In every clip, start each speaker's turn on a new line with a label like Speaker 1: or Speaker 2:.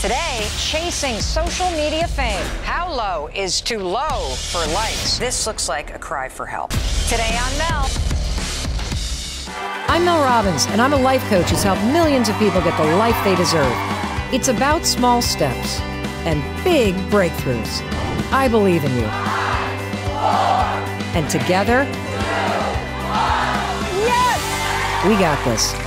Speaker 1: Today, chasing social media fame. How low is too low for likes? This looks like a cry for help. Today on Mel.
Speaker 2: I'm Mel Robbins, and I'm a life coach who's helped millions of people get the life they deserve. It's about small steps and big breakthroughs. I believe in you. And together,
Speaker 1: Yes!
Speaker 2: we got this.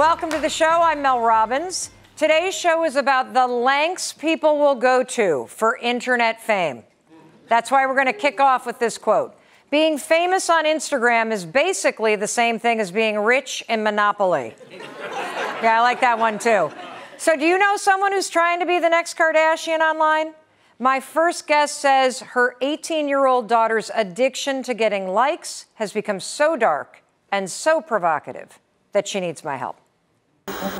Speaker 1: Welcome to the show. I'm Mel Robbins. Today's show is about the lengths people will go to for internet fame. That's why we're going to kick off with this quote. Being famous on Instagram is basically the same thing as being rich in Monopoly. Yeah, I like that one too. So, do you know someone who's trying to be the next Kardashian online? My first guest says her 18 year old daughter's addiction to getting likes has become so dark and so provocative that she needs my help.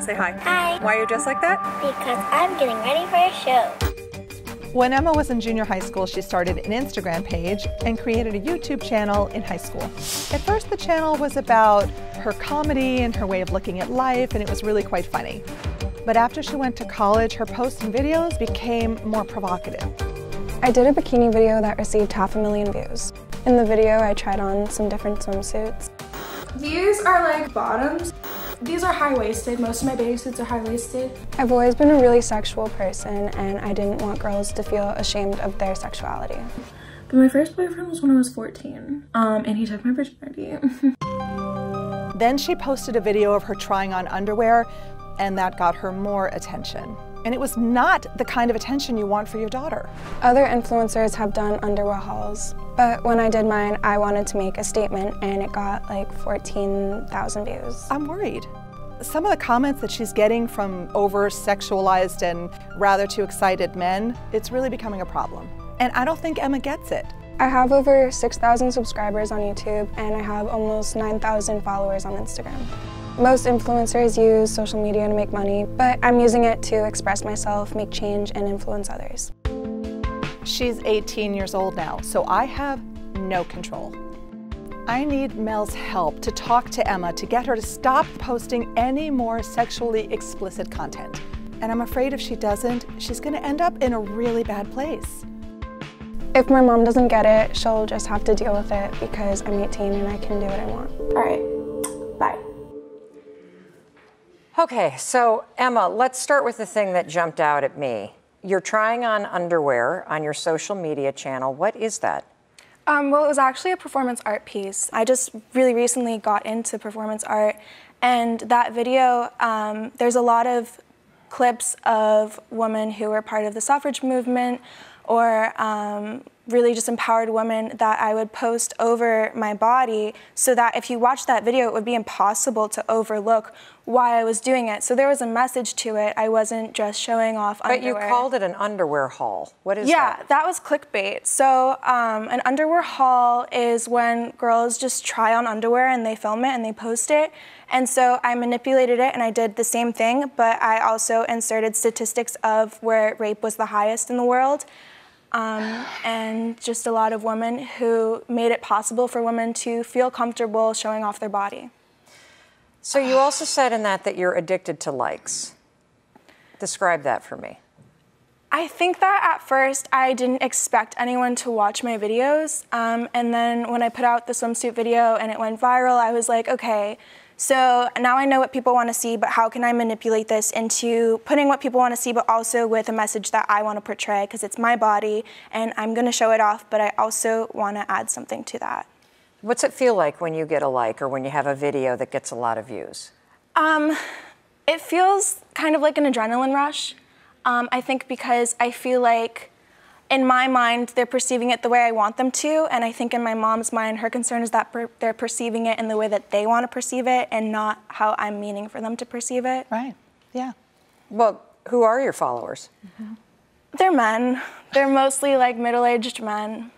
Speaker 3: Say hi.
Speaker 4: Hi.
Speaker 3: Why are you dressed like that?
Speaker 4: Because I'm getting ready for a show.
Speaker 3: When Emma was in junior high school, she started an Instagram page and created a YouTube channel in high school. At first, the channel was about her comedy and her way of looking at life, and it was really quite funny. But after she went to college, her posts and videos became more provocative.
Speaker 5: I did a bikini video that received half a million views. In the video, I tried on some different swimsuits.
Speaker 6: These are like bottoms. These are high-waisted. Most of my bathing suits are high-waisted.
Speaker 5: I've always been a really sexual person, and I didn't want girls to feel ashamed of their sexuality.
Speaker 6: But my first boyfriend was when I was 14, um, and he took my virginity.
Speaker 3: Then she posted a video of her trying on underwear, and that got her more attention. And it was not the kind of attention you want for your daughter.
Speaker 5: Other influencers have done underwear hauls, but when I did mine, I wanted to make a statement, and it got like 14,000 views.
Speaker 3: I'm worried. Some of the comments that she's getting from over sexualized and rather too excited men, it's really becoming a problem. And I don't think Emma gets it.
Speaker 5: I have over 6,000 subscribers on YouTube, and I have almost 9,000 followers on Instagram. Most influencers use social media to make money, but I'm using it to express myself, make change, and influence others.
Speaker 3: She's 18 years old now, so I have no control. I need Mel's help to talk to Emma to get her to stop posting any more sexually explicit content. And I'm afraid if she doesn't, she's going to end up in a really bad place.
Speaker 5: If my mom doesn't get it, she'll just have to deal with it because I'm 18 and I can do what I want.
Speaker 6: All right, bye.
Speaker 1: Okay, so Emma, let's start with the thing that jumped out at me. You're trying on underwear on your social media channel. What is that?
Speaker 5: Um, well, it was actually a performance art piece. I just really recently got into performance art, and that video, um, there's a lot of clips of women who were part of the suffrage movement or um, really just empowered women that I would post over my body so that if you watch that video, it would be impossible to overlook why I was doing it. So there was a message to it. I wasn't just showing off
Speaker 1: But
Speaker 5: underwear.
Speaker 1: you called it an underwear haul. What is
Speaker 5: Yeah,
Speaker 1: that?
Speaker 5: Yeah, that was clickbait. So, um, an underwear haul is when girls just try on underwear and they film it and they post it. And so I manipulated it and I did the same thing, but I also inserted statistics of where rape was the highest in the world. Um, and just a lot of women who made it possible for women to feel comfortable showing off their body.
Speaker 1: So you also said in that that you're addicted to likes. Describe that for me.
Speaker 5: I think that at first I didn't expect anyone to watch my videos. Um, and then when I put out the swimsuit video and it went viral, I was like, okay, so now I know what people want to see, but how can I manipulate this into putting what people want to see, but also with a message that I want to portray because it's my body and I'm going to show it off, but I also want to add something to that.
Speaker 1: What's it feel like when you get a like or when you have a video that gets a lot of views?
Speaker 5: Um, it feels kind of like an adrenaline rush. Um, I think because I feel like in my mind, they're perceiving it the way I want them to. And I think in my mom's mind, her concern is that per they're perceiving it in the way that they want to perceive it and not how I'm meaning for them to perceive it.
Speaker 3: Right. Yeah.
Speaker 1: Well, who are your followers? Mm-hmm.
Speaker 5: They're men. They're mostly like middle aged men.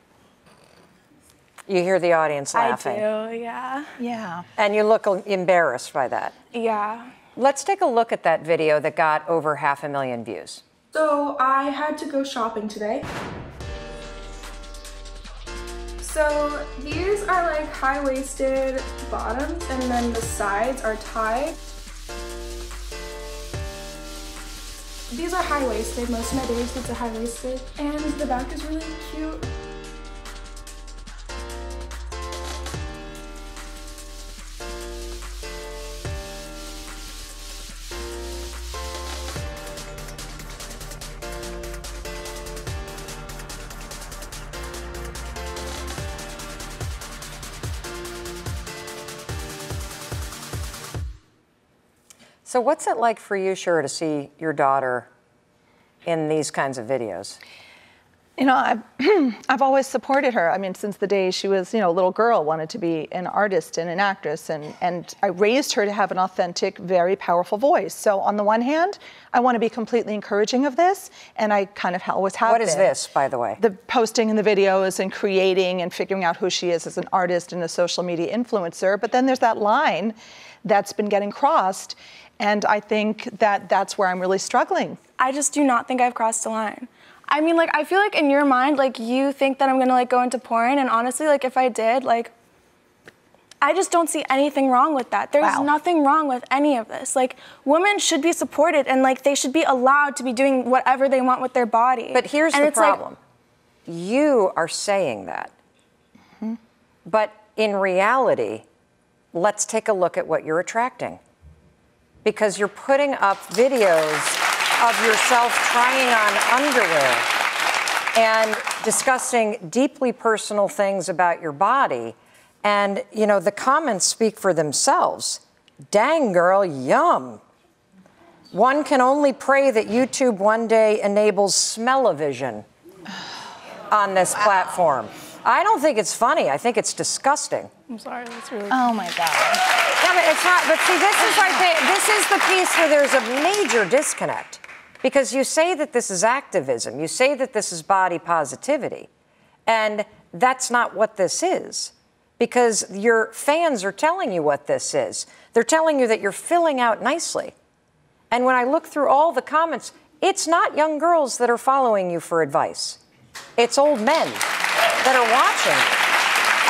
Speaker 1: You hear the audience laughing.
Speaker 5: I do, yeah.
Speaker 3: Yeah.
Speaker 1: And you look embarrassed by that.
Speaker 5: Yeah.
Speaker 1: Let's take a look at that video that got over half a million views.
Speaker 6: So I had to go shopping today. So these are like high-waisted bottoms and then the sides are tied. These are high-waisted, most of my days, it's are high-waisted and the back is really cute.
Speaker 1: So, what's it like for you, Shira, to see your daughter in these kinds of videos?
Speaker 3: You know, I've, I've always supported her. I mean, since the day she was, you know, a little girl, wanted to be an artist and an actress. And, and I raised her to have an authentic, very powerful voice. So, on the one hand, I want to be completely encouraging of this. And I kind of always have
Speaker 1: What is
Speaker 3: been.
Speaker 1: this, by the way?
Speaker 3: The posting and the videos and creating and figuring out who she is as an artist and a social media influencer. But then there's that line that's been getting crossed. And I think that that's where I'm really struggling.
Speaker 5: I just do not think I've crossed a line. I mean, like, I feel like in your mind, like, you think that I'm gonna, like, go into porn, and honestly, like, if I did, like, I just don't see anything wrong with that. There's
Speaker 3: Wow.
Speaker 5: nothing wrong with any of this. Like, women should be supported, and, like, they should be allowed to be doing whatever they want with their body.
Speaker 1: But here's
Speaker 5: And
Speaker 1: the
Speaker 5: it's like-
Speaker 1: problem you are saying that. Mm-hmm. But in reality, let's take a look at what you're attracting. Because you're putting up videos of yourself trying on underwear and discussing deeply personal things about your body. And, you know, the comments speak for themselves. Dang, girl, yum. One can only pray that YouTube one day enables smell-o-vision on this platform. I don't think it's funny. I think it's disgusting.
Speaker 5: I'm sorry, that's really.
Speaker 3: Oh my God.
Speaker 1: Yeah, but it's not. But see, this is like the, this is the piece where there's a major disconnect, because you say that this is activism, you say that this is body positivity, and that's not what this is, because your fans are telling you what this is. They're telling you that you're filling out nicely, and when I look through all the comments, it's not young girls that are following you for advice. It's old men that are watching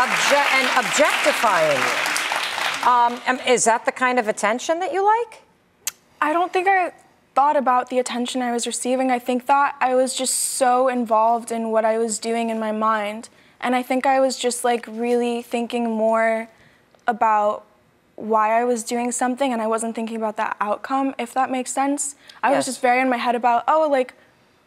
Speaker 1: obje- and objectifying you. Um, is that the kind of attention that you like?
Speaker 5: I don't think I thought about the attention I was receiving. I think that I was just so involved in what I was doing in my mind. And I think I was just like really thinking more about why I was doing something and I wasn't thinking about that outcome, if that makes sense. I
Speaker 1: Yes.
Speaker 5: was just very in my head about, oh, like,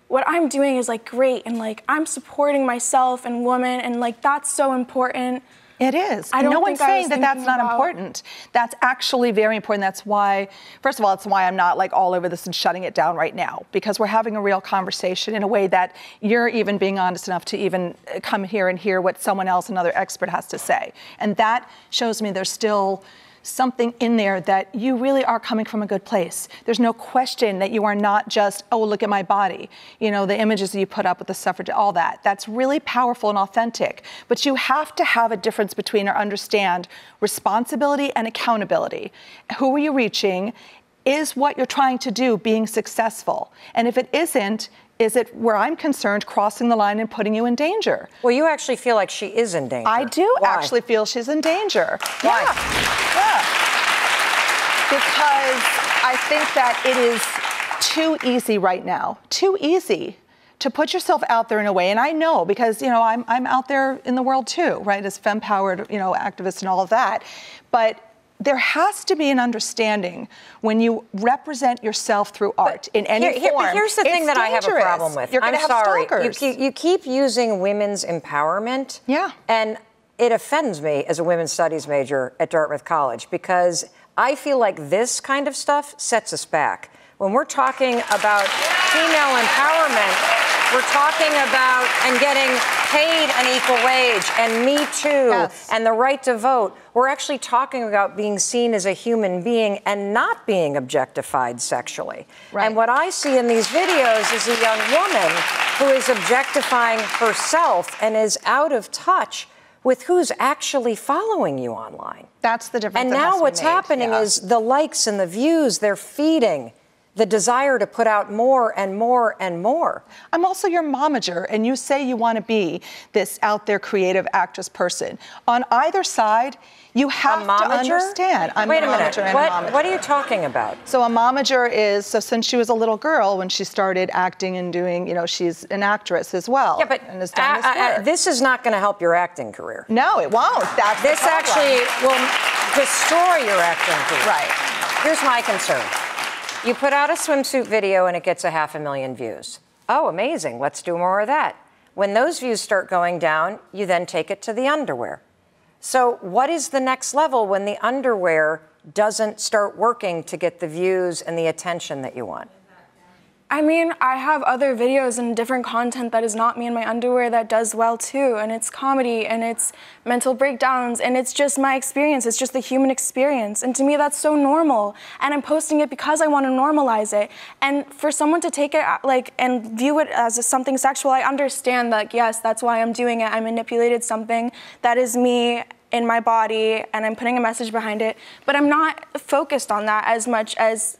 Speaker 5: what I'm doing is like great and like I'm supporting myself and women and like that's so important.
Speaker 3: It is.
Speaker 5: I don't
Speaker 3: no one's saying that that's not
Speaker 5: about-
Speaker 3: important. That's actually very important. That's why, first of all, it's why I'm not like all over this and shutting it down right now because we're having a real conversation in a way that you're even being honest enough to even uh, come here and hear what someone else, another expert, has to say. And that shows me there's still something in there that you really are coming from a good place. There's no question that you are not just, oh, look at my body. You know, the images that you put up with the suffrage, all that. That's really powerful and authentic. But you have to have a difference between or understand responsibility and accountability. Who are you reaching? Is what you're trying to do being successful? And if it isn't, is it where I'm concerned crossing the line and putting you in danger?
Speaker 1: Well, you actually feel like she is in danger.
Speaker 3: I do
Speaker 1: Why?
Speaker 3: actually feel she's in danger.
Speaker 1: Why?
Speaker 3: Yeah. Yeah. Because I think that it is too easy right now. Too easy to put yourself out there in a way. And I know because, you know, I'm, I'm out there in the world too, right, as femme-powered, you know, activist and all of that. But there has to be an understanding when you represent yourself through art in any
Speaker 1: Here- here-
Speaker 3: form.
Speaker 1: but here's the thing
Speaker 3: It's
Speaker 1: that I have a problem with.
Speaker 3: You're
Speaker 1: I'm
Speaker 3: gonna have
Speaker 1: sorry. You
Speaker 3: stalkers.
Speaker 1: keep, you keep using women's empowerment.
Speaker 3: Yeah.
Speaker 1: And it offends me as a women's studies major at Dartmouth College because I feel like this kind of stuff sets us back. When we're talking about female empowerment, we're talking about and getting paid an equal wage and Me Too
Speaker 3: Yes.
Speaker 1: and the right to vote. We're actually talking about being seen as a human being and not being objectified sexually.
Speaker 3: Right.
Speaker 1: And what I see in these videos is a young woman who is objectifying herself and is out of touch with who's actually following you online.
Speaker 3: That's the difference.
Speaker 1: And now what's happening
Speaker 3: Yeah.
Speaker 1: is the likes and the views they're feeding the desire to put out more and more and more.
Speaker 3: I'm also your momager, and you say you want to be this out there creative actress person. On either side, you have to understand.
Speaker 1: I'm Wait a minute. What, what, are you talking about?
Speaker 3: So a momager is so since she was a little girl when she started acting and doing, you know, she's an actress as well.
Speaker 1: Yeah, but and has done this, this is not going to help your acting career.
Speaker 3: No, it won't. That's
Speaker 1: this actually will destroy your acting career.
Speaker 3: Right.
Speaker 1: Here's my concern. You put out a swimsuit video and it gets a half a million views. Oh, amazing. Let's do more of that. When those views start going down, you then take it to the underwear. So, what is the next level when the underwear doesn't start working to get the views and the attention that you want?
Speaker 5: I mean, I have other videos and different content that is not me in my underwear that does well too. And it's comedy and it's mental breakdowns and it's just my experience. It's just the human experience. And to me, that's so normal. And I'm posting it because I want to normalize it. And for someone to take it uh, like and view it as something sexual, I understand that, yes, that's why I'm doing it. I manipulated something that is me in my body and I'm putting a message behind it. But I'm not focused on that as much as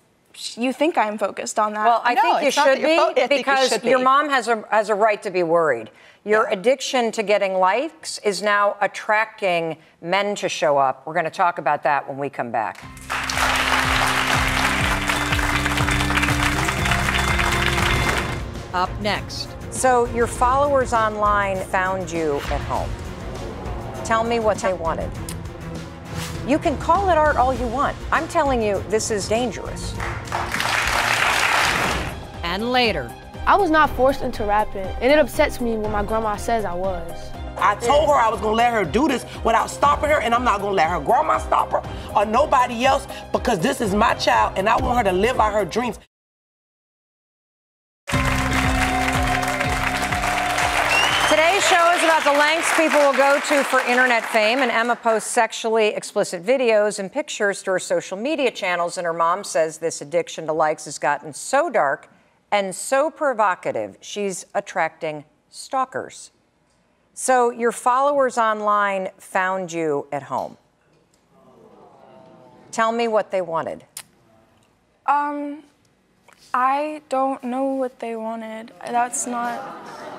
Speaker 5: you think I'm focused on that.
Speaker 1: Well, I no, think you should be fo- because you be. your mom has a has a right to be worried. Your yeah. addiction to getting likes is now attracting men to show up. We're going to talk about that when we come back.
Speaker 2: Up next.
Speaker 1: So, your followers online found you at home. Tell me what they wanted. You can call it art all you want. I'm telling you, this is dangerous.
Speaker 2: And later.
Speaker 7: I was not forced into rapping, and it upsets me when my grandma says I was.
Speaker 8: I told her I was gonna let her do this without stopping her, and I'm not gonna let her grandma stop her or nobody else because this is my child, and I want her to live out her dreams.
Speaker 1: About the lengths people will go to for internet fame, and Emma posts sexually explicit videos and pictures to her social media channels, and her mom says this addiction to likes has gotten so dark and so provocative, she's attracting stalkers. So your followers online found you at home. Tell me what they wanted.
Speaker 5: Um, I don't know what they wanted. That's not.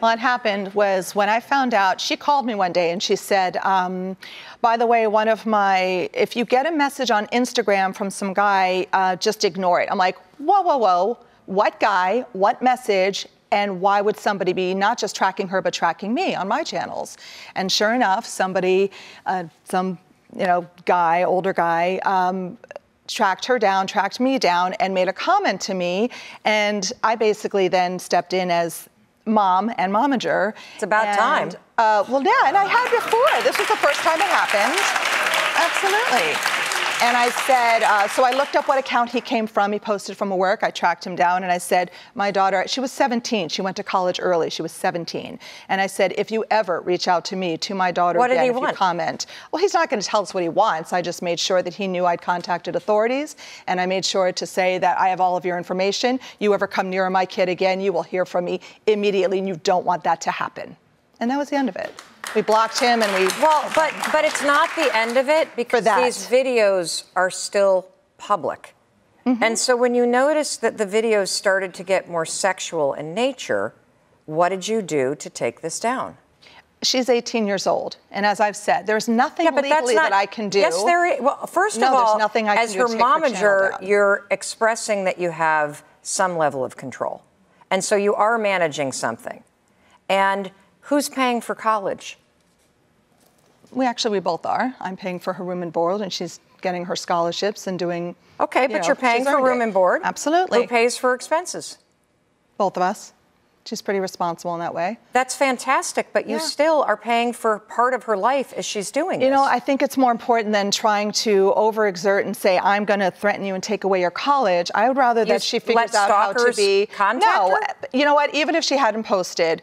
Speaker 3: What happened was when I found out, she called me one day and she said, um, by the way, one of my, if you get a message on Instagram from some guy, uh, just ignore it. I'm like, whoa, whoa, whoa. What guy, what message, and why would somebody be not just tracking her but tracking me on my channels and sure enough somebody uh, some you know guy older guy um, tracked her down tracked me down and made a comment to me and i basically then stepped in as mom and momager.
Speaker 1: It's about
Speaker 3: and,
Speaker 1: time.
Speaker 3: Uh, well, yeah, and I had before. This was the first time it happened. Absolutely. And I said, uh, so I looked up what account he came from. He posted from a work. I tracked him down and I said, my daughter, she was 17. She went to college early. She was 17. And I said, if you ever reach out to me, to my daughter
Speaker 1: what
Speaker 3: again,
Speaker 1: did he
Speaker 3: if
Speaker 1: want?
Speaker 3: you comment. Well, he's not going to tell us what he wants. I just made sure that he knew I'd contacted authorities. And I made sure to say that I have all of your information. You ever come near my kid again, you will hear from me immediately. And you don't want that to happen. And that was the end of it. We blocked him and we.
Speaker 1: Well, but but it's not the end of it because these videos are still public. Mm-hmm. And so when you noticed that the videos started to get more sexual in nature, what did you do to take this down?
Speaker 3: She's 18 years old, and as I've said, there's nothing yeah, legally not, that I can do.
Speaker 1: Yes, there is. Well, first
Speaker 3: no,
Speaker 1: of all,
Speaker 3: nothing I
Speaker 1: as her momager, you're expressing that you have some level of control, and so you are managing something. And Who's paying for college?
Speaker 3: We actually, we both are. I'm paying for her room and board, and she's getting her scholarships and doing.
Speaker 1: Okay, you but know, you're paying for room it. and board.
Speaker 3: Absolutely.
Speaker 1: Who pays for expenses?
Speaker 3: Both of us. She's pretty responsible in that way.
Speaker 1: That's fantastic, but you yeah. still are paying for part of her life as she's doing
Speaker 3: You
Speaker 1: this.
Speaker 3: know, I think it's more important than trying to overexert and say, I'm going to threaten you and take away your college. I would rather you that she figures out how to be.
Speaker 1: Contact
Speaker 3: no,
Speaker 1: her?
Speaker 3: Eh, you know what? Even if she hadn't posted,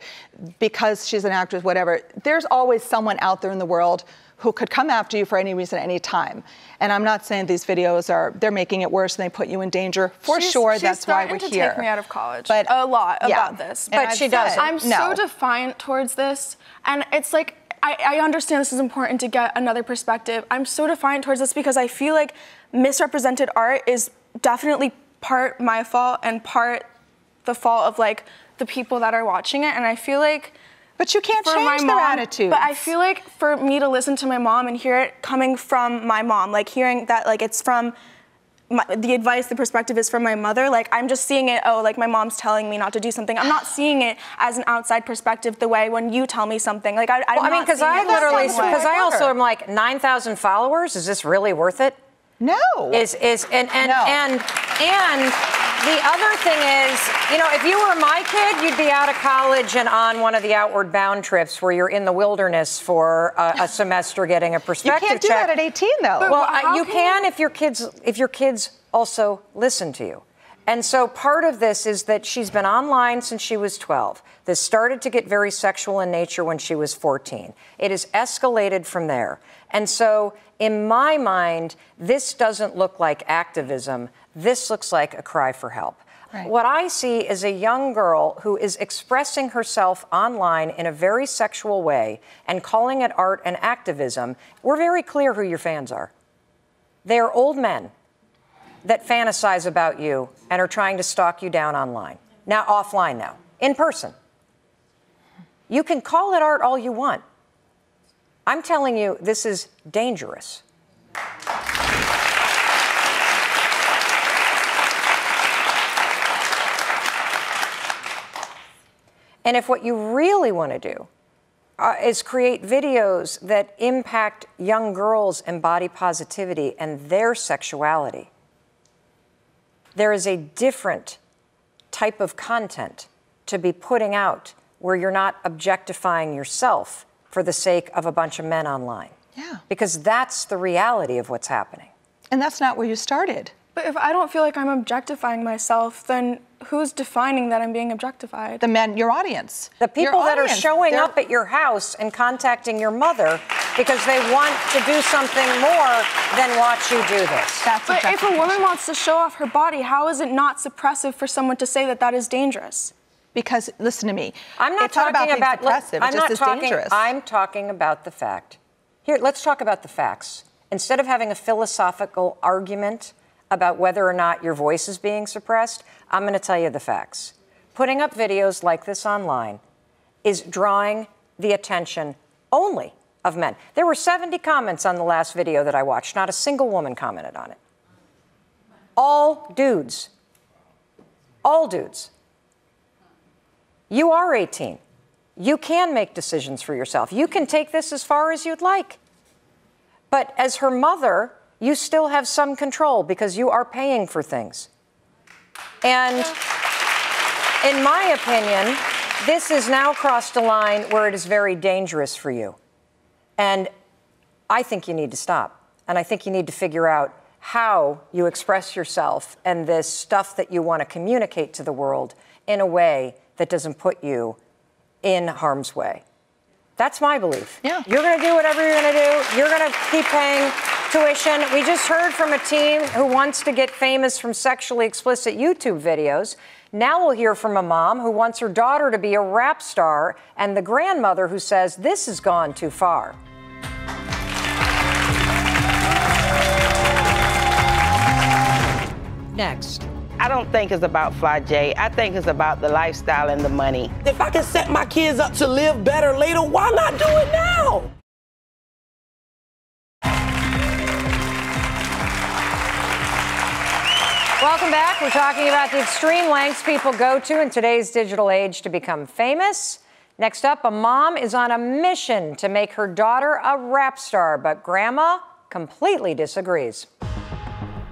Speaker 3: because she's an actress, whatever, there's always someone out there in the world who could come after you for any reason, any time. And I'm not saying these videos are they're making it worse and they put you in danger. For
Speaker 5: she's,
Speaker 3: sure,
Speaker 5: she's
Speaker 3: that's why we're
Speaker 5: to
Speaker 3: here.
Speaker 5: Take me out of college, but a lot yeah. about this.
Speaker 1: But she doesn't.
Speaker 5: I'm
Speaker 3: no.
Speaker 5: so defiant towards this, and it's like. I, I understand this is important to get another perspective. I'm so defiant towards this because I feel like misrepresented art is definitely part my fault and part the fault of like the people that are watching it. And I feel like
Speaker 3: but you can't
Speaker 5: for
Speaker 3: change
Speaker 5: my
Speaker 3: their attitude.
Speaker 5: But I feel like for me to listen to my mom and hear it coming from my mom, like hearing that like it's from my, the advice, the perspective is from my mother. Like I'm just seeing it. Oh, like my mom's telling me not to do something. I'm not seeing it as an outside perspective the way when you tell me something. Like I, I,
Speaker 1: well, I mean, because I literally, because I also am like nine thousand followers. Is this really worth it?
Speaker 3: No.
Speaker 1: Is is and and
Speaker 3: No.
Speaker 1: and and the other thing is, you know, if you were my kid, you'd be out of college and on one of the outward bound trips where you're in the wilderness for a, a semester getting a perspective.
Speaker 3: you can't do
Speaker 1: check.
Speaker 3: that at 18 though.
Speaker 5: But
Speaker 1: Well, uh, you
Speaker 5: can
Speaker 1: can if your kids if your kids also listen to you. And so part of this is that she's been online since she was 12. This started to get very sexual in nature when she was 14. It has escalated from there. And so in my mind, this doesn't look like activism. This looks like a cry for help.
Speaker 3: Right.
Speaker 1: What I see is a young girl who is expressing herself online in a very sexual way and calling it art and activism. We're very clear who your fans are. They are old men that fantasize about you and are trying to stalk you down online. Now, offline now, in person. You can call it art all you want. I'm telling you, this is dangerous. And if what you really want to do uh, is create videos that impact young girls and body positivity and their sexuality, there is a different type of content to be putting out where you're not objectifying yourself for the sake of a bunch of men online.
Speaker 3: Yeah.
Speaker 1: Because that's the reality of what's happening.
Speaker 3: and that's not where you started.
Speaker 5: But if I don't feel like I'm objectifying myself, then who's defining that I'm being objectified?
Speaker 3: The men, your audience.
Speaker 1: The
Speaker 3: Your
Speaker 1: people that are showing
Speaker 3: they're-
Speaker 1: up at your house and contacting your mother because they want to do something more than watch you do this.
Speaker 3: That's
Speaker 5: But if a woman wants to show off her body, how is it not suppressive for someone to say that that is dangerous?
Speaker 3: Because listen to me.
Speaker 1: I'm not
Speaker 3: it's not
Speaker 1: talking
Speaker 3: about, being
Speaker 1: about.
Speaker 3: suppressive.
Speaker 1: I'm not talking.
Speaker 3: dangerous.
Speaker 1: I'm talking about the fact. Here, let's talk about the facts. Instead of having a philosophical argument about whether or not your voice is being suppressed, I'm going to tell you the facts. Putting up videos like this online is drawing the attention only of men. There were 70 comments on the last video that I watched. Not a single woman commented on it. All dudes. All dudes. You are 18. You can make decisions for yourself. You can take this as far as you'd like. But as her mother, you still have some control because you are paying for things. And in my opinion, this has now crossed a line where it is very dangerous for you. And I think you need to stop. And I think you need to figure out how you express yourself and this stuff that you want to communicate to the world in a way that doesn't put you in harm's way. That's my belief.
Speaker 3: Yeah.
Speaker 1: You're going to do whatever you're going to do. You're going to keep paying tuition. We just heard from a teen who wants to get famous from sexually explicit YouTube videos. Now we'll hear from a mom who wants her daughter to be a rap star and the grandmother who says this has gone too far.
Speaker 2: Next.
Speaker 9: I don't think it's about Flau'jae. I think it's about the lifestyle and the money.
Speaker 8: If I can set my kids up to live better later, why not do it now?
Speaker 1: Welcome back. We're talking about the extreme lengths people go to in today's digital age to become famous. Next up, a mom is on a mission to make her daughter a rap star, but grandma completely disagrees.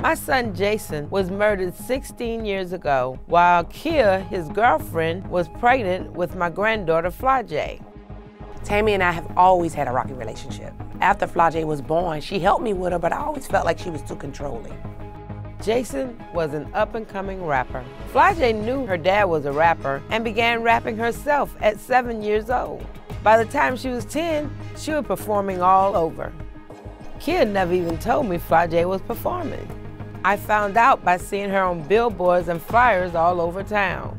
Speaker 9: My son Jason was murdered 16 years ago while Kia, his girlfriend, was pregnant with my granddaughter Flau'jae.
Speaker 8: Tammy and I have always had a rocky relationship. After Flau'jae was born, she helped me with her, but I always felt like she was too controlling.
Speaker 9: Jason was an up and coming rapper. Flau'jae knew her dad was a rapper and began rapping herself at seven years old. By the time she was 10, she was performing all over. Kia never even told me Flau'jae was performing. I found out by seeing her on billboards and flyers all over town.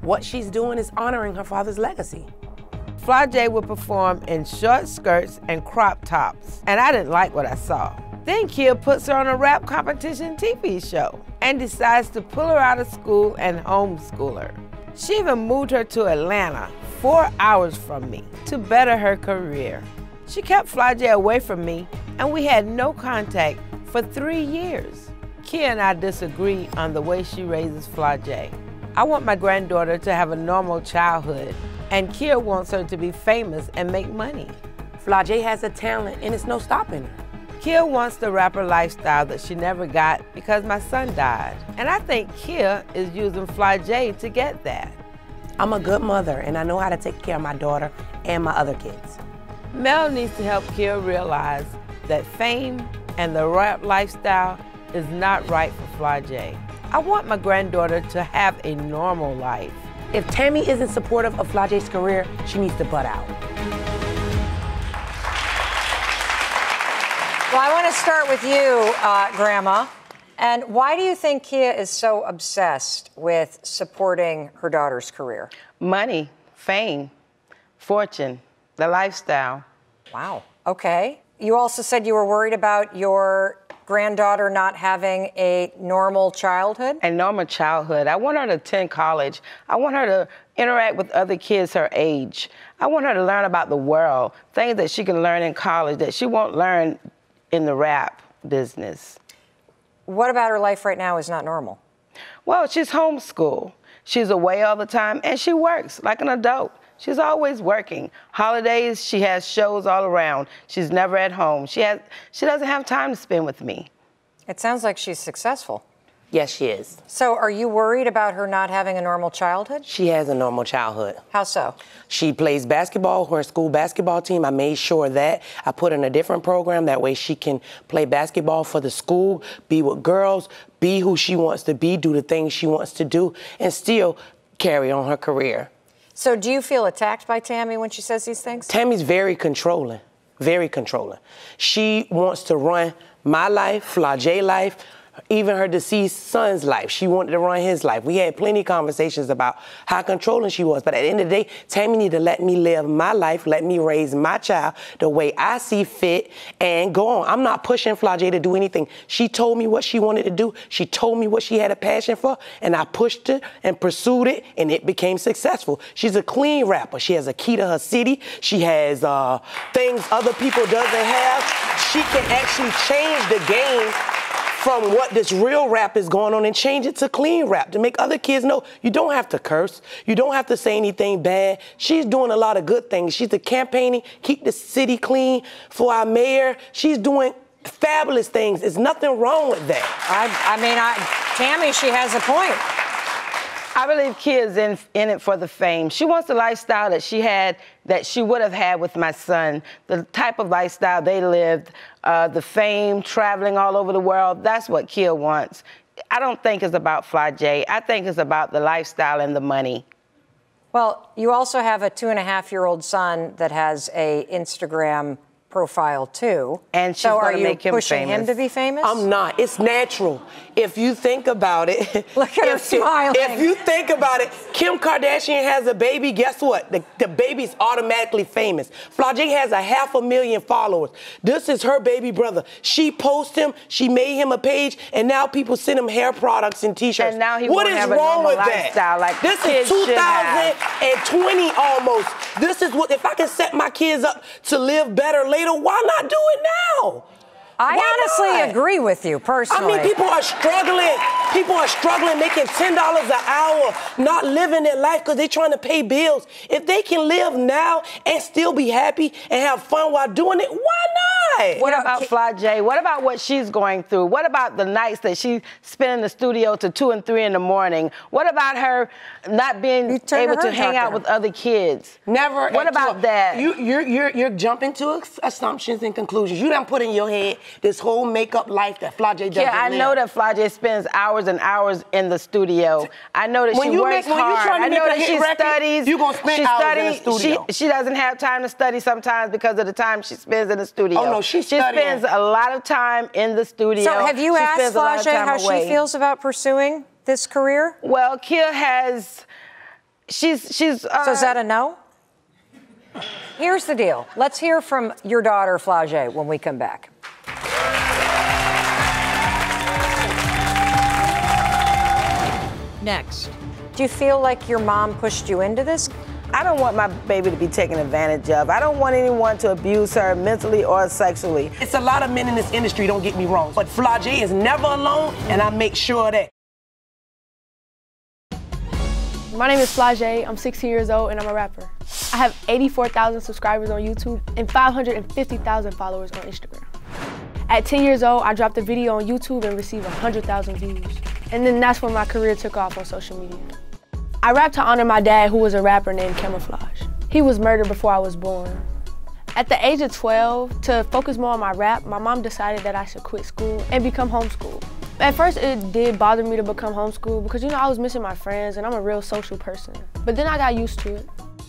Speaker 8: What she's doing is honoring her father's legacy.
Speaker 9: Flau'jae would perform in short skirts and crop tops, and I didn't like what I saw. Then Kia puts her on a rap competition TV show. and decides to pull her out of school and homeschool her. She even moved her to Atlanta, four hours from me, to better her career. She kept Flau'jae away from me, and we had no contact for three years. Kia and I disagree on the way she raises Flau'jae. I want my granddaughter to have a normal childhood, and Kia wants her to be famous and make money.
Speaker 8: Flau'jae has a talent, and it's no stopping her.
Speaker 9: Kia wants the rapper lifestyle that she never got because my son died. And I think Kia is using Flau'jae to get that.
Speaker 8: I'm a good mother, and I know how to take care of my daughter and my other kids.
Speaker 9: Mel needs to help Kia realize that fame and the rap lifestyle is not right for Flau'jae. I want my granddaughter to have a normal life.
Speaker 8: If Tammy isn't supportive of Flau'jae's career, she needs to butt out.
Speaker 1: Well, I want to start with you, uh, Grandma. And why do you think Kia is so obsessed with supporting her daughter's career?
Speaker 9: Money, fame, fortune, the lifestyle.
Speaker 1: Wow. Okay. You also said you were worried about your granddaughter not having a normal childhood?
Speaker 9: A normal childhood. I want her to attend college. I want her to interact with other kids her age. I want her to learn about the world, things that she can learn in college that she won't learn in the rap business.
Speaker 1: What about her life right now is not normal?
Speaker 9: Well, she's homeschooled. She's away all the time and she works like an adult. She's always working. Holidays, she has shows all around. She's never at home. She has she doesn't have time to spend with me.
Speaker 1: It sounds like she's successful.
Speaker 8: Yes, she is.
Speaker 1: So, are you worried about her not having a normal childhood?
Speaker 8: She has a normal childhood.
Speaker 1: How so?
Speaker 8: She plays basketball, her school basketball team. I made sure that I put in a different program. That way she can play basketball for the school, be with girls, be who she wants to be, do the things she wants to do, and still carry on her career.
Speaker 1: So, do you feel attacked by Tammy when she says these things?
Speaker 8: Tammy's very controlling, very controlling. She wants to run my life, Flau'jae life, even her deceased son's life. She wanted to run his life. We had plenty of conversations about how controlling she was. But at the end of the day, Tammy needed to let me live my life, let me raise my child the way I see fit, and go on. I'm not pushing Flau'jae to do anything. She told me what she wanted to do. She told me what she had a passion for, and I pushed it and pursued it, and it became successful. She's a clean rapper. She has a key to her city. She has uh, things other people doesn't have. She can actually change the game from what this real rap is going on and change it to clean rap to make other kids know you don't have to curse. You don't have to say anything bad. She's doing a lot of good things. She's the campaigning, keep the city clean for our mayor. She's doing fabulous things. There's nothing wrong with that.
Speaker 1: I, I mean, I, Tammy, she has a point.
Speaker 9: I believe Kia's in, in it for the fame. She wants the lifestyle that she had, that she would have had with my son, the type of lifestyle they lived, uh, the fame, traveling all over the world. That's what Kia wants. I don't think it's about Fly J. I think it's about the lifestyle and the money.
Speaker 1: Well, you also have a two and a half year old son that has a Instagram profile too.
Speaker 9: And she's
Speaker 1: so are you
Speaker 9: make him
Speaker 1: pushing him to be famous?
Speaker 8: I'm not. It's natural. If you think about it,
Speaker 1: Look at her
Speaker 8: if,
Speaker 1: smiling.
Speaker 8: If you think about it, Kim Kardashian has a baby. Guess what? The, the baby's automatically famous. Flau'jae has a half a million followers. This is her baby brother. She posts him. She made him a page, and now people send him hair products and T-shirts.
Speaker 9: And now he
Speaker 8: what
Speaker 9: won't
Speaker 8: is
Speaker 9: have a
Speaker 8: wrong with
Speaker 9: lifestyle
Speaker 8: that?
Speaker 9: like
Speaker 8: this is 2020 almost. This is what if I can set my kids up to live better later. Why not do it now?
Speaker 1: I
Speaker 8: Why
Speaker 1: honestly
Speaker 8: not?
Speaker 1: agree with you personally.
Speaker 8: I mean, people are struggling. People are struggling, making ten dollars an hour, not living their life because they're trying to pay bills. If they can live now and still be happy and have fun while doing it, why not?
Speaker 9: What about Flau'jae? What about what she's going through? What about the nights that she spent in the studio to two and three in the morning? What about her not being
Speaker 1: turn to
Speaker 9: able
Speaker 1: her
Speaker 9: to hang
Speaker 1: talk
Speaker 9: out with other kids?
Speaker 8: Never.
Speaker 9: What about that?
Speaker 8: You, you're, you're, you're jumping to assumptions and conclusions. You done put in your head this whole makeup life that Flau'jae doesn't
Speaker 9: Yeah, I
Speaker 8: live.
Speaker 9: know that Flau'jae spends hours and hours in the studio. I know that
Speaker 8: When
Speaker 9: she
Speaker 8: you
Speaker 9: works
Speaker 8: make- when you
Speaker 9: hard.
Speaker 8: trying to
Speaker 9: I know
Speaker 8: make
Speaker 9: that
Speaker 8: hit
Speaker 9: she
Speaker 8: record,
Speaker 9: studies.
Speaker 8: you gonna spend
Speaker 9: she
Speaker 8: hours in the studio.
Speaker 9: She, she doesn't have time to study sometimes because of the time she spends in the studio.
Speaker 8: Oh, no, she's
Speaker 9: She
Speaker 8: studying.
Speaker 9: spends a lot of time in the studio.
Speaker 1: so have you
Speaker 9: She
Speaker 1: asked
Speaker 9: spends a lot of
Speaker 1: Flau'jae
Speaker 9: time
Speaker 1: how
Speaker 9: away.
Speaker 1: she feels about pursuing this career?
Speaker 9: Well, Kia has. She's she's. Uh,
Speaker 1: So is that a no? Here's the deal. Let's hear from your daughter, Flau'jae, when we come back.
Speaker 2: Next.
Speaker 1: Do you feel like your mom pushed you into this?
Speaker 9: I don't want my baby to be taken advantage of. I don't want anyone to abuse her mentally or sexually.
Speaker 8: It's a lot of men in this industry, don't get me wrong, but Flau'jae is never alone, and I make sure that.
Speaker 7: My name is Flau'jae. I'm 16 years old and I'm a rapper. I have 84,000 subscribers on YouTube and 550,000 followers on Instagram. At 10 years old, I dropped a video on YouTube and received 100,000 views. And then that's when my career took off on social media. I rap to honor my dad, who was a rapper named Camouflage. He was murdered before I was born. At the age of 12, to focus more on my rap, my mom decided that I should quit school and become homeschooled. At first, it did bother me to become homeschooled because, you know, I was missing my friends and I'm a real social person. But then I got used to it.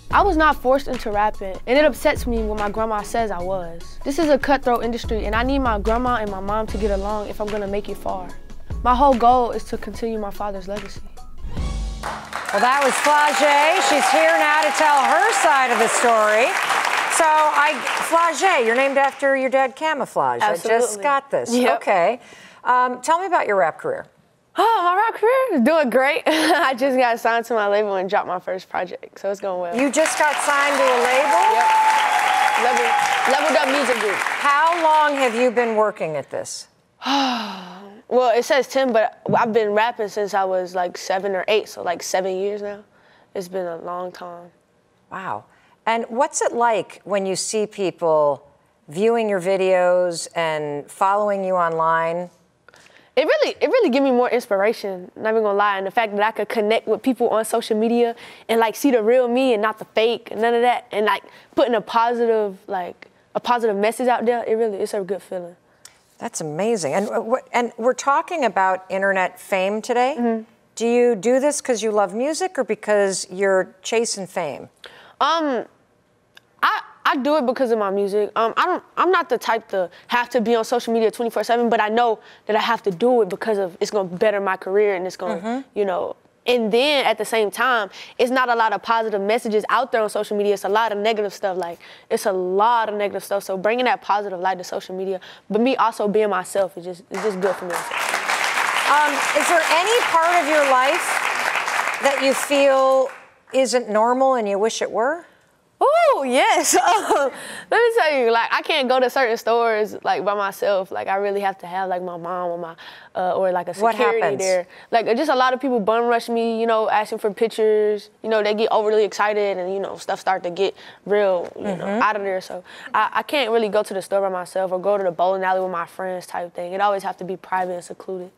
Speaker 7: I was not forced into rapping, and it upsets me when my grandma says I was. This is a cutthroat industry, and I need my grandma and my mom to get along if I'm gonna make it far. My whole goal is to continue my father's legacy.
Speaker 1: Well, that was Flau'jae. She's here now to tell her side of the story. So, I, Flau'jae, you're named after your dad, Camouflage. Absolutely. I just got this.
Speaker 7: Yep.
Speaker 1: Okay. Um, tell me about your rap career.
Speaker 7: Oh, my rap career is doing great. I just got signed to my label and dropped my first project, so it's going well.
Speaker 1: You just got signed to a label? Yep.
Speaker 7: Level, leveled up music group.
Speaker 1: How long have you been working at this?
Speaker 7: Well, it says 10, but I've been rapping since I was like seven or eight, so like seven years now. It's been a long time.
Speaker 1: Wow. And what's it like when you see people viewing your videos and following you online?
Speaker 7: It really, it really give me more inspiration. Not even gonna lie, and the fact that I could connect with people on social media and like see the real me and not the fake, and none of that, and like putting a positive, like a positive message out there. It really, it's a good feeling.
Speaker 1: That's amazing. And uh, and we're talking about internet fame today.
Speaker 7: Mm-hmm.
Speaker 1: Do you do this because you love music or because you're chasing fame?
Speaker 7: Um, I do it because of my music. Um, I don't. I'm not the type to have to be on social media 24/7, but I know that I have to do it because of it's gonna better my career and it's gonna, you know. And then at the same time, it's not a lot of positive messages out there on social media. It's a lot of negative stuff. Like it's a lot of negative stuff. So bringing that positive light to social media, but me also being myself is just it's just good for me.
Speaker 1: Um, is there any part of your life that you feel isn't normal and you wish it were?
Speaker 7: Oh yes. Let me tell you, like I can't go to certain stores like by myself. Like I really have to have like my mom or my uh, or like a security there. Like just a lot of people bum rush me, you know, asking for pictures. You know, they get overly excited and you know stuff start to get real, you know,
Speaker 1: Mm-hmm.
Speaker 7: out of there. So I, I can't really go to the store by myself or go to the bowling alley with my friends type thing. It always have to be private and secluded.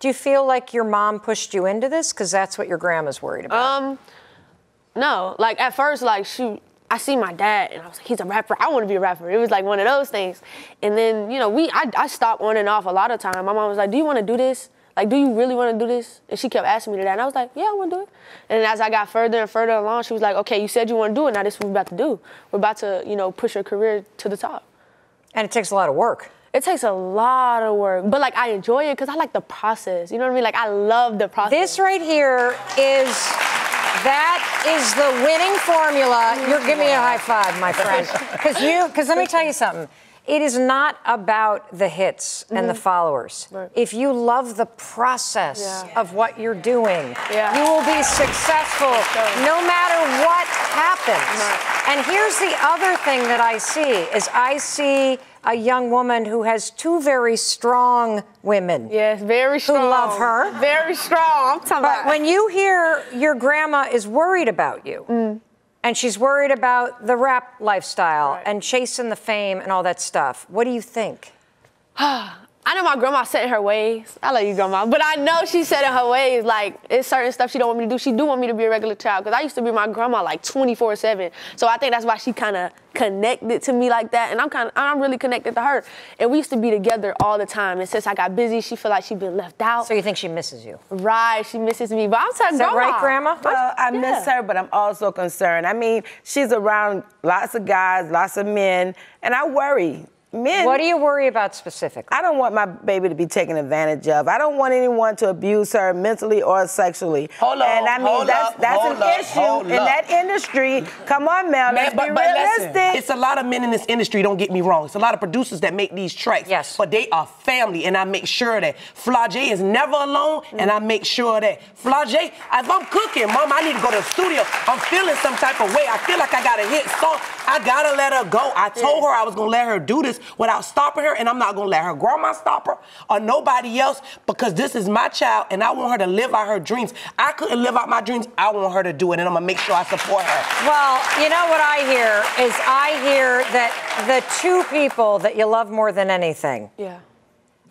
Speaker 1: Do you feel like your mom pushed you into this because that's what your grandma's worried about?
Speaker 7: Um, no, like at first, like shoot, I see my dad and I was like, he's a rapper. I want to be a rapper. It was like one of those things. And then you know, we I, I stopped on and off a lot of time. My mom was like, do you want to do this? Like, do you really want to do this? And she kept asking me that, and I was like, yeah, I want to do it. And as I got further and further along, she was like, okay, you said you want to do it. Now this is what we're about to do. We're about to, you know, push your career to the top.
Speaker 1: and it takes a lot of work.
Speaker 7: It takes a lot of work, but like I enjoy it because I like the process. You know what I mean? Like I love the process.
Speaker 1: This right here is that is the winning formula. You're give me a high five, my friend. Because you because let me tell you something. It is not about the hits and the mm. followers. If you love the process
Speaker 7: Yeah.
Speaker 1: of what you're doing,
Speaker 7: Yeah.
Speaker 1: you will be successful no matter what happens. And here's the other thing that I see is I see a young woman who has two very strong women.
Speaker 7: Yes, very strong.
Speaker 1: Who love her.
Speaker 7: Very strong.
Speaker 1: But
Speaker 7: about.
Speaker 1: when you hear your grandma is worried about you,
Speaker 7: Mm.
Speaker 1: and she's worried about the rap lifestyle
Speaker 7: Right.
Speaker 1: and chasing the fame and all that stuff, what do you think?
Speaker 7: I know my grandma set in her ways. I love you, grandma. But I know she set in her ways. Like, it's certain stuff she don't want me to do. She do want me to be a regular child. Because I used to be my grandma like 24-7. So I think that's why she kind of connected to me like that. And I'm kind of, I'm really connected to her. And we used to be together all the time. And since I got busy, she feel like she been left out.
Speaker 1: So you think she misses you?
Speaker 7: right, she misses me. But I'm telling
Speaker 1: Is that
Speaker 7: grandma.
Speaker 1: right, Grandma?
Speaker 9: Well, I miss her, but I'm also concerned. I mean, she's around lots of guys, lots of men, and I worry. Men.
Speaker 1: What do you worry about specifically?
Speaker 9: I don't want my baby to be taken advantage of. I don't want anyone to abuse her mentally or sexually.
Speaker 8: Hold on,
Speaker 9: And I mean,
Speaker 8: hold
Speaker 9: that's,
Speaker 8: up,
Speaker 9: that's
Speaker 8: hold
Speaker 9: an
Speaker 8: up,
Speaker 9: issue in
Speaker 8: up.
Speaker 9: that industry. Come on, Mel. Let's
Speaker 8: Man,
Speaker 9: be
Speaker 8: but, but listen,
Speaker 9: realistic.
Speaker 8: it's a lot of men in this industry, don't get me wrong. It's a lot of producers that make these tracks.
Speaker 1: Yes.
Speaker 8: But they are family, and I make sure that Flau'jae is never alone, and I make sure that Flau'jae, if I'm cooking, mom, I need to go to the studio. I'm feeling some type of way. I feel like I got a hit song. I gotta let her go. I told her I was gonna let her do this without stopping her, and I'm not gonna let her grandma stop her or nobody else because this is my child, and I want her to live out her dreams. I couldn't live out my dreams. I want her to do it, and I'm gonna make sure I support her.
Speaker 1: Well, you know what I hear is I hear that the two people that you love more than anything
Speaker 7: Yeah.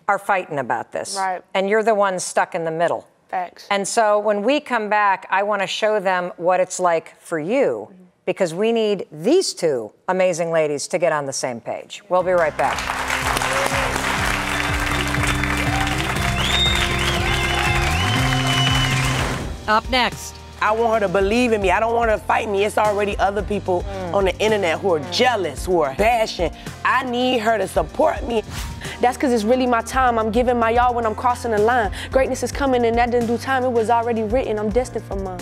Speaker 1: are fighting about this.
Speaker 7: Right.
Speaker 1: And you're the one stuck in the middle.
Speaker 7: Facts.
Speaker 1: And so when we come back, I want to show them what it's like for you mm-hmm. Because we need these two amazing ladies to get on the same page. We'll be right back.
Speaker 2: Up next.
Speaker 8: I want her to believe in me. I don't want her to fight me. It's already other people mm. on the internet who are jealous, who are bashing. I need her to support me.
Speaker 7: That's because it's really my time. I'm giving my all when I'm crossing the line. Greatness is coming, and that didn't do time. It was already written. I'm destined for mine.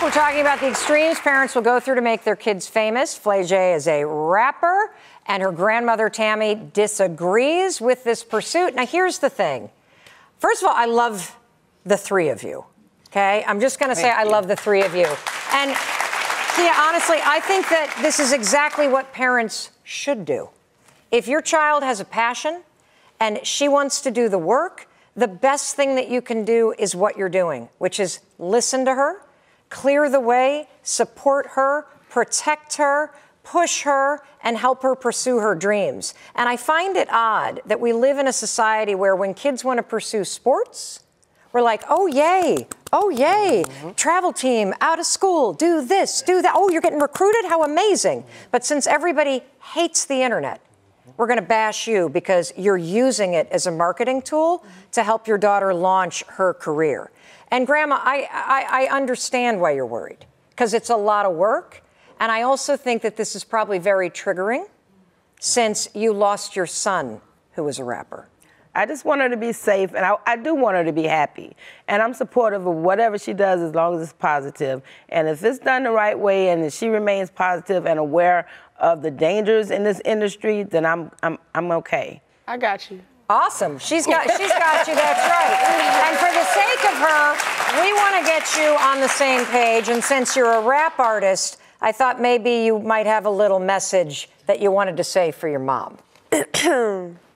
Speaker 1: Back. We're talking about the extremes parents will go through to make their kids famous. Flau'jae is a rapper, and her grandmother Tammy disagrees with this pursuit. Now, here's the thing. First of all, I love the three of you. Okay, I'm just going to say
Speaker 8: Thank
Speaker 1: I love the three of you. And Kia, honestly, I think that this is exactly what parents should do. If your child has a passion and she wants to do the work, the best thing that you can do is what you're doing, which is listen to her, clear the way, support her, protect her, push her, and help her pursue her dreams. And I find it odd that we live in a society where when kids want to pursue sports, we're like, oh, yay. Oh, yay. Mm-hmm. Travel team, out of school, do this, do that. Oh, you're getting recruited? How amazing. But since everybody hates the internet, we're going to bash you because you're using it as a marketing tool to help your daughter launch her career. And, Grandma, I, I, I understand why you're worried because it's a lot of work. And I also think that this is probably very triggering since you lost your son, who was a rapper.
Speaker 9: I just want her to be safe, and I, I do want her to be happy. And I'm supportive of whatever she does as long as it's positive. And if it's done the right way and if she remains positive and aware of the dangers in this industry, then I'm, I'm, I'm okay.
Speaker 7: I got you.
Speaker 1: Awesome. She's got she's got you, that's right. And for the sake of her, we want to get you on the same page. And since you're a rap artist, I thought maybe you might have a little message that you wanted to say for your mom.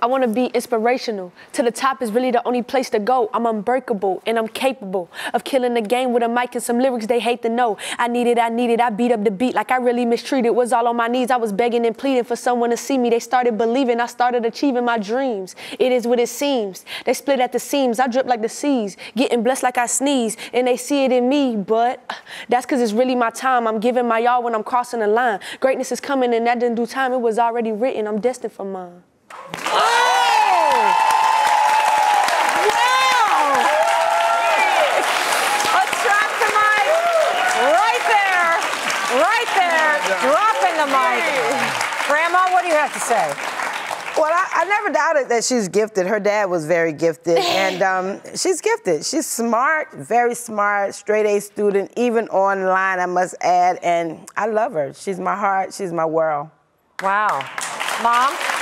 Speaker 7: I want to be inspirational. To the top is really the only place to go. I'm unbreakable and I'm capable of killing the game with a mic and some lyrics they hate to know. I need it, I need it. I beat up the beat like I really mistreated. Was all on my knees. I was begging and pleading for someone to see me. They started believing. I started achieving my dreams. It is what it seems. They split at the seams. I drip like the seas, getting blessed like I sneeze, and they see it in me. But that's because it's really my time. I'm giving my all when I'm crossing the line. Greatness is coming, and that didn't do time. It was already written. I'm destined for mine.
Speaker 1: Let's drop the mic. Right there. Right there. Dropping the mic. Grandma, what do you have to say?
Speaker 9: Well, I, I never doubted that she's gifted. Her dad was very gifted, and um, she's gifted. She's smart, very smart, straight A student, even online, I must add. And I love her. She's my heart. She's my world.
Speaker 1: Wow. Mom?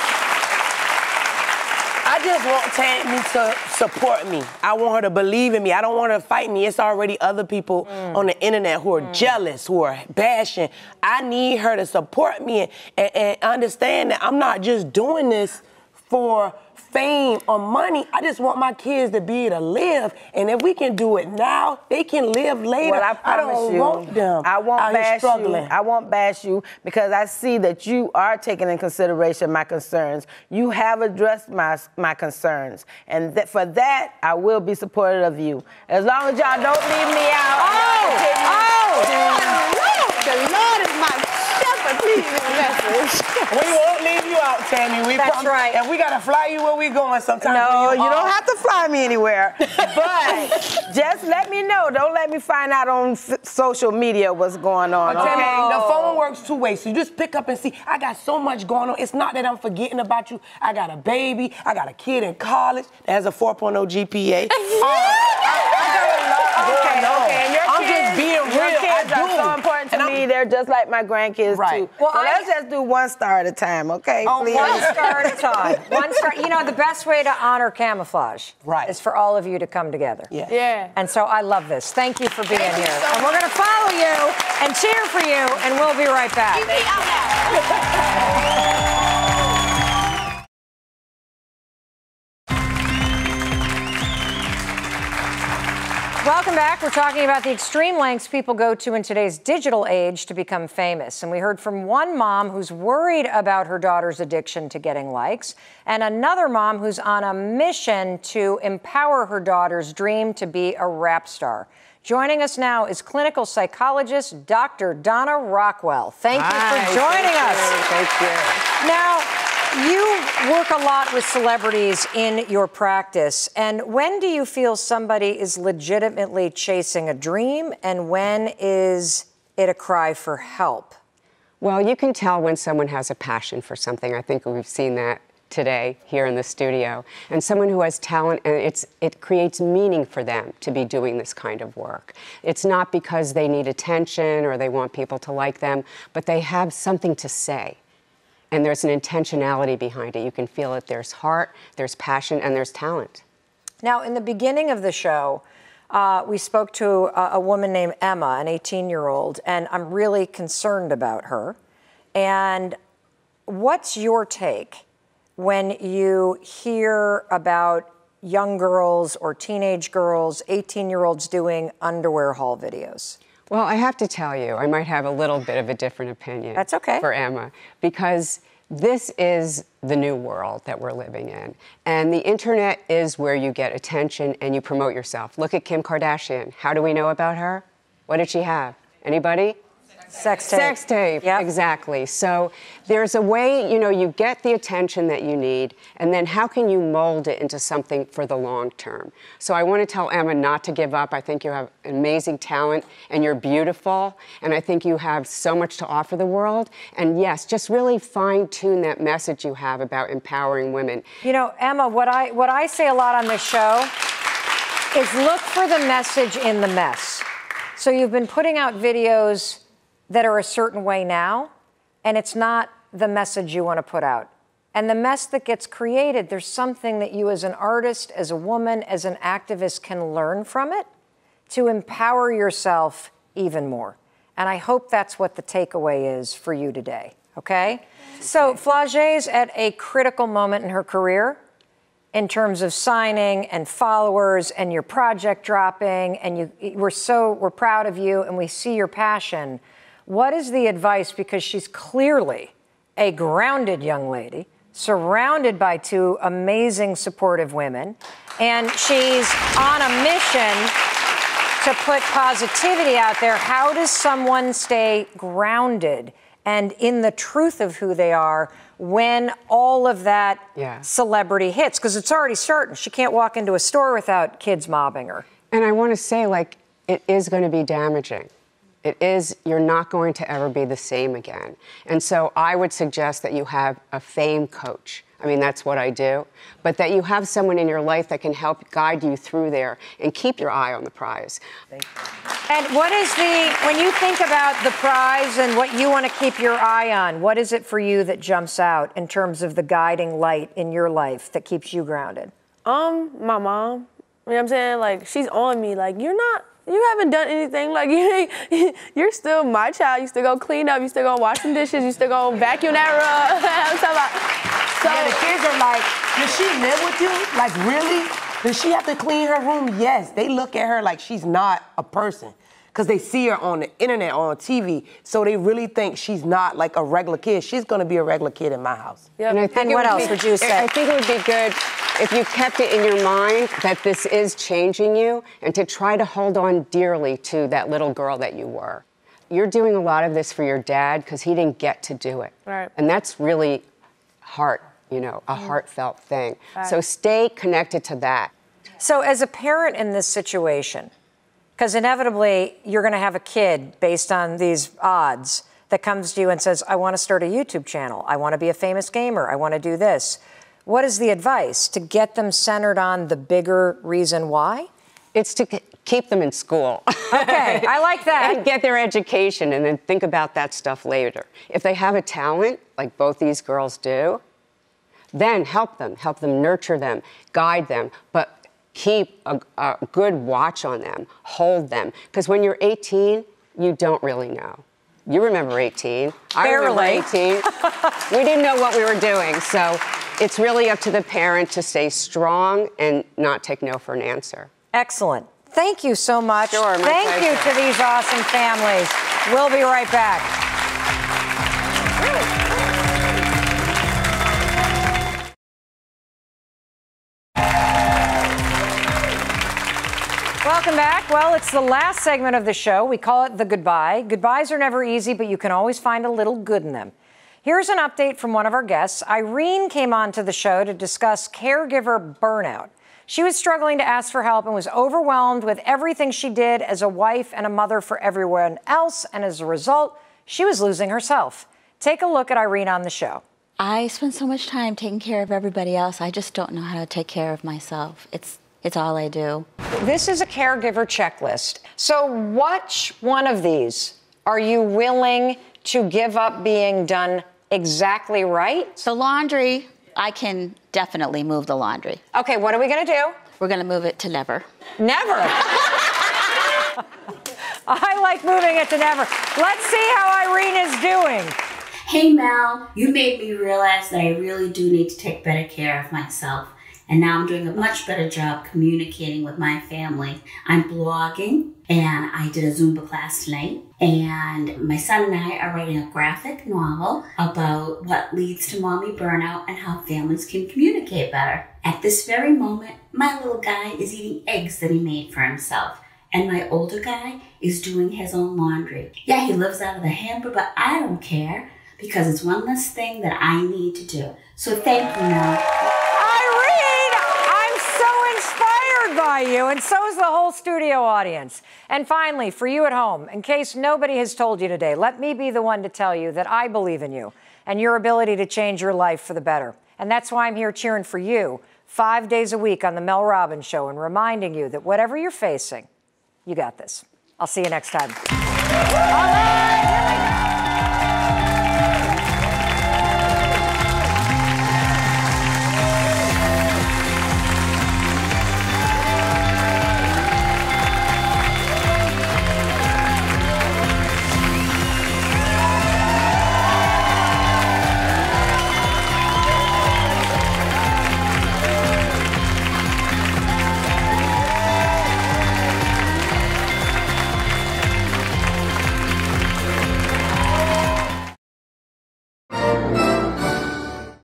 Speaker 8: I just want Tammy to support me. I want her to believe in me. I don't want her to fight me. It's already other people mm. on the internet who are mm. jealous, who are bashing. I need her to support me and, and understand that I'm not just doing this for fame or money. I just want my kids to be able to live. And if we can do it now, they can live later.
Speaker 9: Well, I promise
Speaker 8: don't
Speaker 9: you,
Speaker 8: want them.
Speaker 9: I won't
Speaker 8: out here
Speaker 9: bash you. I won't bash you because I see that you are taking in consideration my concerns. You have addressed my my concerns, and that for that I will be supportive of you. As long as y'all don't leave me out.
Speaker 1: Oh!
Speaker 9: and y'all continue
Speaker 1: Oh!
Speaker 9: to-
Speaker 10: The Lord is my shepherd, please.
Speaker 3: Message.
Speaker 8: we won't leave you out, Tammy. We
Speaker 1: That's right.
Speaker 8: And we gotta fly you where we going sometimes.
Speaker 9: No,
Speaker 8: when
Speaker 9: you don't have to fly me anywhere. But just let me know. Don't let me find out on social media what's going on.
Speaker 8: Tammy,
Speaker 9: Okay.
Speaker 8: the phone works two ways. So you just pick up and see. I got so much going on. It's not that I'm forgetting about you. I got a baby. I got a kid in college that has a 4.0 GPA. Uh, I, I got a lot
Speaker 9: Okay,
Speaker 8: going on.
Speaker 9: okay, and your
Speaker 8: I'm
Speaker 9: kids,
Speaker 8: just being
Speaker 9: your
Speaker 8: real.
Speaker 9: kids
Speaker 8: I
Speaker 9: are so important to
Speaker 8: And I'm-
Speaker 9: me. They're just like my grandkids
Speaker 8: Right.
Speaker 9: too.
Speaker 1: Well,
Speaker 9: so
Speaker 1: I-
Speaker 9: let's just do one star at a time, okay?
Speaker 1: Oh,
Speaker 9: please.
Speaker 1: one star at a time. One star. You know, the best way to honor Camoflauge
Speaker 8: Right.
Speaker 1: is for all of you to come together.
Speaker 8: Yeah.
Speaker 7: Yeah.
Speaker 1: And so I love this. Thank you for being
Speaker 8: Thank
Speaker 1: here.
Speaker 8: so
Speaker 1: and we're going to follow you and cheer for you, and we'll be right back. Welcome back. We're talking about the extreme lengths people go to in today's digital age to become famous. And we heard from one mom who's worried about her daughter's addiction to getting likes, and another mom who's on a mission to empower her daughter's dream to be a rap star. Joining us now is clinical psychologist Dr. Donna Rockwell. Thank you for joining
Speaker 8: thank
Speaker 1: us.
Speaker 8: you, Thank you.
Speaker 1: Now, you work a lot with celebrities in your practice. And when do you feel somebody is legitimately chasing a dream, and when is it a cry for help?
Speaker 10: Well, you can tell when someone has a passion for something. I think we've seen that today here in the studio. And someone who has talent, and it's, it creates meaning for them to be doing this kind of work. It's not because they need attention or they want people to like them, but they have something to say. And there's an intentionality behind it. You can feel it. There's heart, there's passion, and there's talent.
Speaker 1: Now, in the beginning of the show, uh, we spoke to a, a woman named Emma, an 18 year old, and I'm really concerned about her. And what's your take when you hear about young girls or teenage girls, 18 year olds doing underwear haul videos?
Speaker 10: Well, I have to tell you, I might have a little bit of a different opinion.
Speaker 1: That's okay.
Speaker 10: For Emma, because this is the new world that we're living in. And the internet is where you get attention and you promote yourself. Look at Kim Kardashian. How do we know about her? What did she have? Anybody?
Speaker 1: Sex tape.
Speaker 10: Sex tape,
Speaker 1: Yep.
Speaker 10: exactly. So there's a way, you know, you get the attention that you need, and then how can you mold it into something for the long term? So I want to tell Emma not to give up. I think you have amazing talent, and you're beautiful, and I think you have so much to offer the world. And yes, just really fine tune that message you have about empowering women.
Speaker 1: You know, Emma, what I what I say a lot on this show is look for the message in the mess. So you've been putting out videos that are a certain way now, and it's not the message you want to put out. And the mess that gets created, there's something that you as an artist, as a woman, as an activist can learn from it to empower yourself even more. And I hope that's what the takeaway is for you today, okay? So Flau'jae's at a critical moment in her career in terms of signing and followers and your project dropping and you we're so we're proud of you and we see your passion. What is the advice because she's clearly a grounded young lady surrounded by two amazing supportive women and she's on a mission to put positivity out there. How does someone stay grounded and in the truth of who they are when all of that
Speaker 10: Yeah.
Speaker 1: celebrity hits? Because it's already starting. She can't walk into a store without kids mobbing her.
Speaker 10: And I want to say, like, it is going to be damaging. It is, you're not going to ever be the same again. And so I would suggest that you have a fame coach. I mean, that's what I do. But that you have someone in your life that can help guide you through there and keep your eye on the prize.
Speaker 1: And what is the, when you think about the prize and what you want to keep your eye on, what is it for you that jumps out in terms of the guiding light in your life that keeps you grounded?
Speaker 7: Um, my mom. You know what I'm saying? Like, she's on me. Like, you're not, you haven't done anything. Like, you you're still my child. You still gonna clean up. You still gonna wash some dishes. You still gonna vacuum that rug. I'm talking about. So,
Speaker 8: yeah, the kids are like, does she live with you? Like, really? Does she have to clean her room? Yes. They look at her like she's not a person. Because they see her on the internet or on TV. So they really think she's not like a regular kid. She's gonna be a regular kid in my house.
Speaker 10: And, I think
Speaker 1: And what else
Speaker 10: be-
Speaker 1: would you say?
Speaker 10: I think it would be good if you kept it in your mind that this is changing you and to try to hold on dearly to that little girl that you were. you're doing a lot of this for your dad because he didn't get to do it.
Speaker 7: Right.
Speaker 10: And that's really heart, you know, a mm. heartfelt thing. So stay connected to that.
Speaker 1: So, as a parent in this situation, because inevitably you're going to have a kid based on these odds that comes to you and says, I want to start a YouTube channel. I want to be a famous gamer. I want to do this. What is the advice to get them centered on the bigger reason why?
Speaker 10: It's to keep them in school.
Speaker 1: Okay, I like that.
Speaker 10: and get their education and then think about that stuff later. If they have a talent, like both these girls do, then help them, help them nurture them, guide them, but keep a, a good watch on them, hold them. Because when you're 18, you don't really know. You remember 18. I remember 18. we didn't know what we were doing. So it's really up to the parent to stay strong and not take no for an answer.
Speaker 1: Excellent. Thank you so much.
Speaker 10: Sure, my
Speaker 1: Thank you to these awesome families. We'll be right back. Welcome back. Well, it's the last segment of the show. We call it the goodbye. Goodbyes are never easy, but you can always find a little good in them. Here's an update from one of our guests. Irene came on to the show to discuss caregiver burnout. She was struggling to ask for help and was overwhelmed with everything she did as a wife and a mother for everyone else, and as a result, she was losing herself. Take a look at Irene on the show.
Speaker 11: I spend so much time taking care of everybody else. I just don't know how to take care of myself. It's it's all I do.
Speaker 1: This is a caregiver checklist. So, which one of these are you willing to give up being done exactly right?
Speaker 11: So laundry, I can definitely move the laundry.
Speaker 1: Okay, what are we gonna do?
Speaker 11: We're gonna move it to never.
Speaker 1: Never. I like moving it to never. Let's see how Irene is doing.
Speaker 12: Hey Mel, you made me realize that I really do need to take better care of myself. And now I'm doing a much better job communicating with my family. I'm blogging and I did a Zumba class tonight. And my son and I are writing a graphic novel about what leads to mommy burnout and how families can communicate better. At this very moment, my little guy is eating eggs that he made for himself. And my older guy is doing his own laundry. Yeah, he lives out of the hamper, but I don't care because it's one less thing that I need to do. So thank you, Mel.
Speaker 1: Irene, I'm so inspired by you, and so is the whole studio audience. And finally, for you at home, in case nobody has told you today, let me be the one to tell you that I believe in you and your ability to change your life for the better. And that's why I'm here cheering for you five days a week on The Mel Robbins Show and reminding you that whatever you're facing, you got this. I'll see you next time.